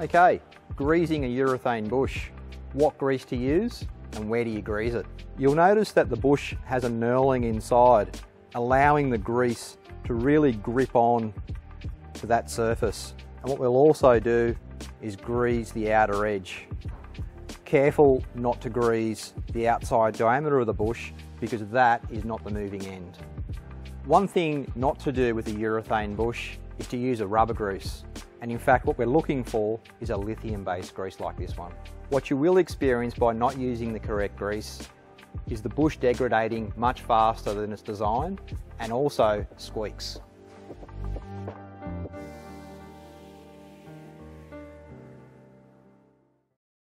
Okay, greasing a urethane bush. What grease to use and where do you grease it? You'll notice that the bush has a knurling inside, allowing the grease to really grip on to that surface. And what we'll also do is grease the outer edge. Careful not to grease the outside diameter of the bush because that is not the moving end. One thing not to do with a urethane bush is to use a rubber grease. And in fact, what we're looking for is a lithium-based grease like this one. What you will experience by not using the correct grease is the bush degrading much faster than it's designed and also squeaks.